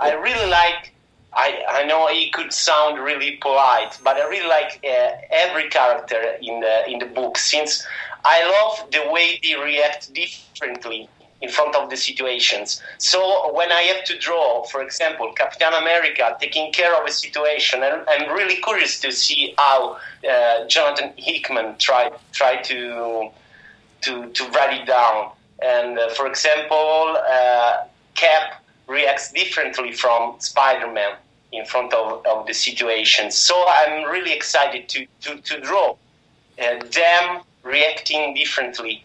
I really like. I, I know it could sound really polite, but I really like uh, every character in the in the book since I love the way they react differently in front of the situations. So when I have to draw, for example, Captain America taking care of a situation, and I'm really curious to see how uh, Jonathan Hickman tried try to to to write it down. And uh, for example, uh, Cap reacts differently from Spider-Man in front of, of the situation. So I'm really excited to, to, to draw uh, them reacting differently